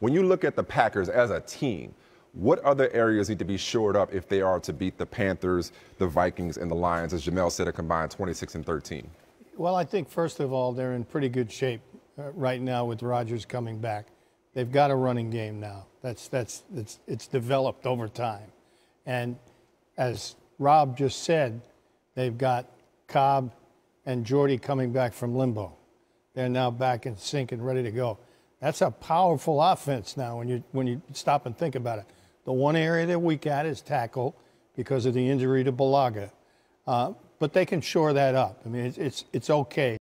When you look at the Packers as a team, what other areas need to be shored up if they are to beat the Panthers, the Vikings, and the Lions, as Jemele said, a combined 26 and 13? Well, I think first of all, they're in pretty good shape uh, right now with Rodgers coming back. They've got a running game now. That's that's it's it's developed over time, and as Rob just said, they've got Cobb and Jordy coming back from limbo. They're now back in sync and ready to go. That's a powerful offense now when you when you stop and think about it. The one area they're weak at is tackle because of the injury to Bulaga. Uh, but they can shore that up. I mean, it's, it's, it's okay.